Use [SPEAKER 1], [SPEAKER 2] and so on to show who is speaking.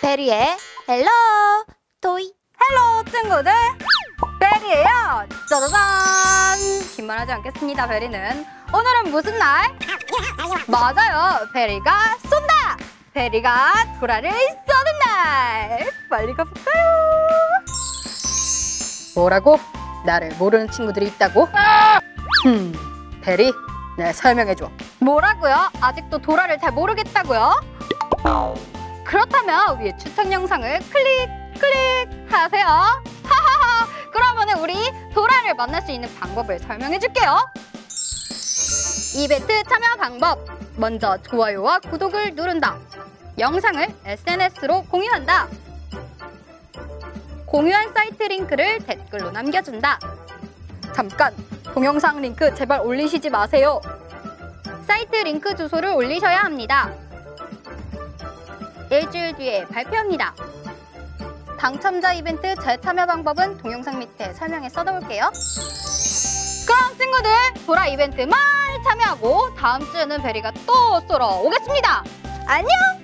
[SPEAKER 1] 베리의 hello
[SPEAKER 2] toy hello 친구들 베리예요 짜자잔 긴말하지 않겠습니다 베리는 오늘은 무슨 날? 맞아요 베리가 쏜다 베리가 도라를 쏘는 날 빨리 가볼까요? 뭐라고? 나를 모르는 친구들이 있다고? 흠 베리 내 설명해줘 뭐라고요? 아직도 도라를 잘 모르겠다고요? 그렇다면 위에 추천 영상을 클릭 클릭 하세요. 하하하. 그러면 우리 도라를 만날 수 있는 방법을 설명해 줄게요. 이벤트 참여 방법. 먼저 좋아요와 구독을 누른다. 영상을 SNS로 공유한다. 공유한 사이트 링크를 댓글로 남겨준다. 잠깐! 동영상 링크 제발 올리시지 마세요. 사이트 링크 주소를 올리셔야 합니다. 일주일 뒤에 발표합니다. 당첨자 이벤트 재참여 방법은 동영상 밑에 설명에 써놓을게요. 그럼 친구들 도라 이벤트 많이 참여하고 다음 주에는 베리가 또 쏘러 오겠습니다. 안녕!